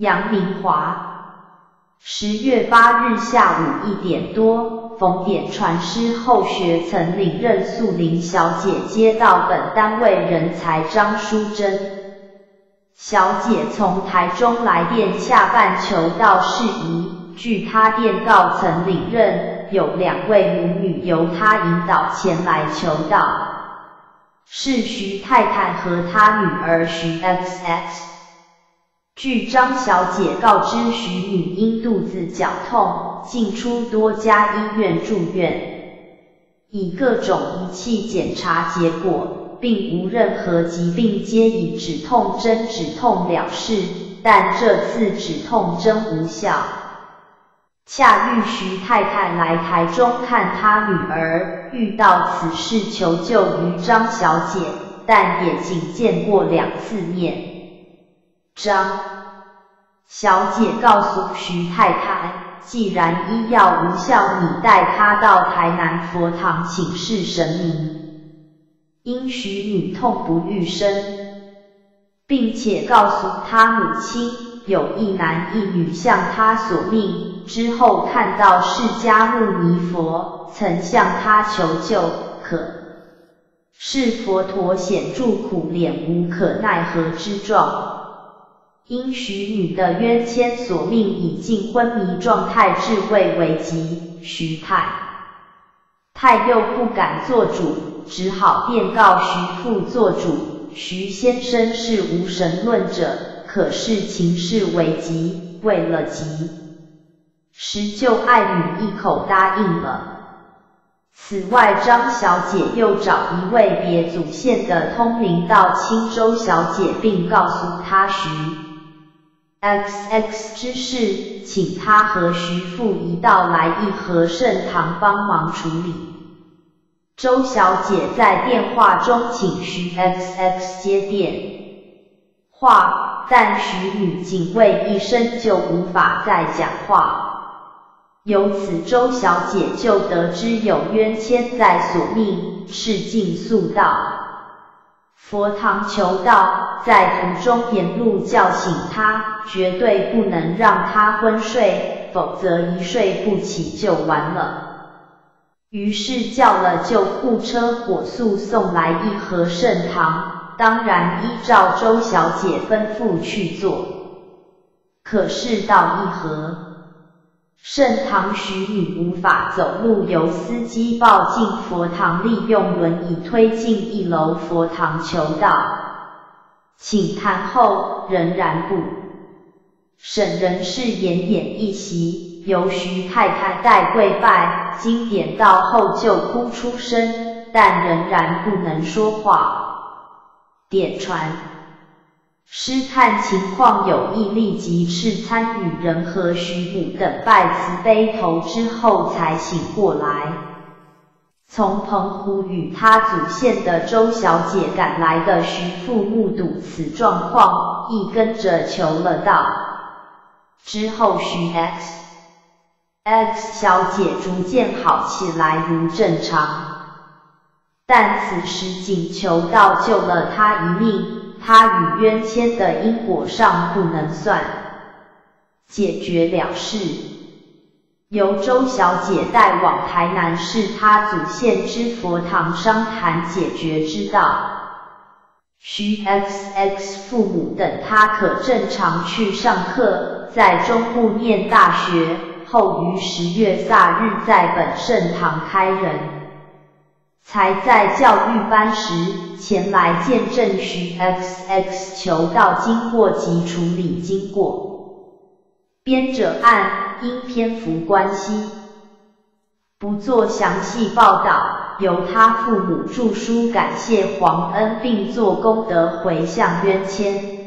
杨明华，十月八日下午一点多，逢典传师后学曾领任素林小姐接到本单位人才张淑珍。小姐从台中来电下半求道事宜，据她电告曾领任，有两位母女由她引导前来求道，是徐太太和她女儿徐 XX。据张小姐告知，徐女因肚子绞痛，进出多家医院住院，以各种仪器检查结果。并无任何疾病，皆以止痛针止痛了事，但这次止痛针无效。恰遇徐太太来台中看她女儿，遇到此事求救于张小姐，但也仅见过两次面。张小姐告诉徐太太，既然医药无效，你带她到台南佛堂请示神明。因许女痛不欲生，并且告诉她母亲有一男一女向她索命，之后看到释迦牟尼佛曾向她求救，可是佛陀显著苦脸无可奈何之状。因许女的冤签索命已进昏迷状态，至未危急，徐太。太又不敢做主，只好便告徐父做主。徐先生是无神论者，可是情势危急，为了急，施救爱女一口答应了。此外，张小姐又找一位别祖县的通灵到青州小姐，并告诉她徐 XX 之事，请他和徐父一道来义和圣堂帮忙处理。周小姐在电话中请徐 XX 接电话，但徐女警卫一声就无法再讲话。由此，周小姐就得知有冤签在索命，是尽速到佛堂求道，在途中沿路叫醒她，绝对不能让她昏睡，否则一睡不起就完了。于是叫了救护车，火速送来一盒圣堂，当然依照周小姐吩咐去做。可是到一盒盛唐，徐女无法走路，由司机抱进佛堂，利用轮椅推进一楼佛堂求道。请谈后仍然不省，人事奄奄一息。由徐太太代跪拜，经点到后就哭出声，但仍然不能说话。点传师探情况有异，立即斥参与人和徐母等拜慈悲头之后才醒过来。从澎湖与他祖县的周小姐赶来的徐父目睹此状况，亦跟着求了道。之后徐 X。X 小姐逐渐好起来，如正常。但此时仅求到救了她一命，他与冤签的因果上不能算解决了事。由周小姐带往台南市他祖县之佛堂商谈解决之道。徐 XX 父母等他可正常去上课，在中部念大学。后于十月卅日在本圣堂开人，才在教育班时前来见证徐 XX 求道经过及处理经过。编者按因篇幅关系，不做详细报道，由他父母著书感谢皇恩，并作功德回向冤签。